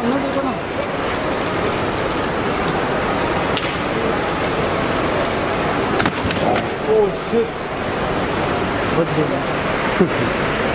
আপনাদের কোনো Oh shit. What the?